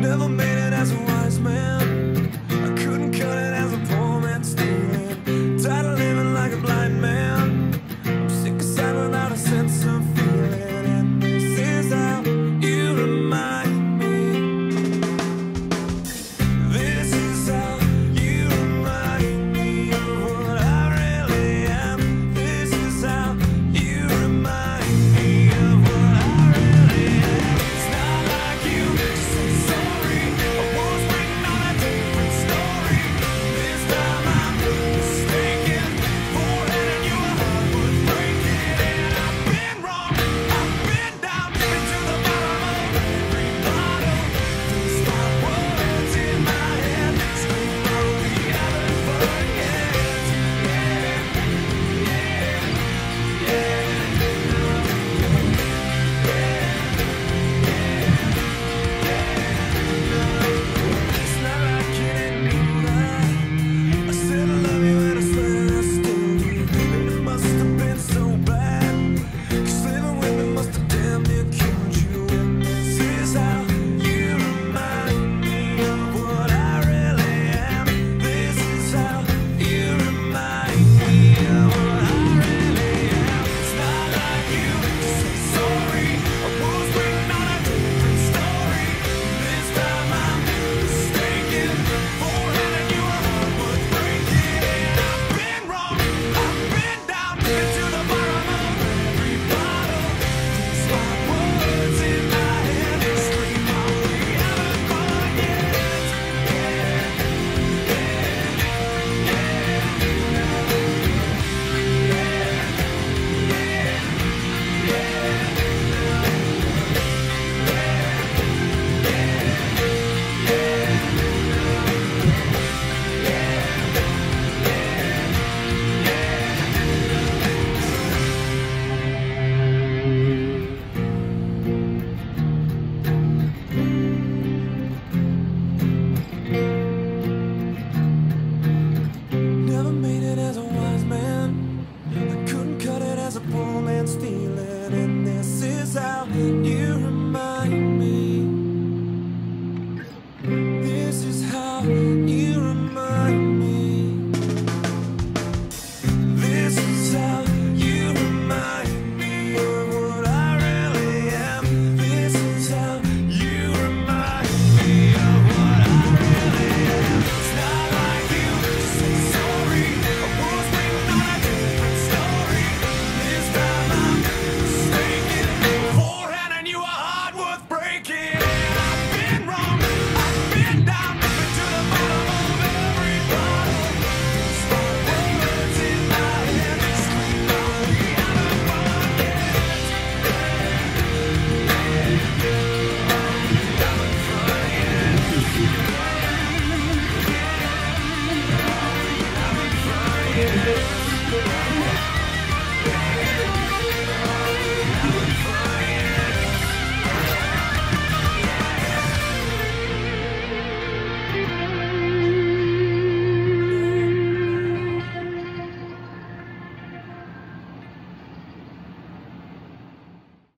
Never made been is how you remind me. Yeah.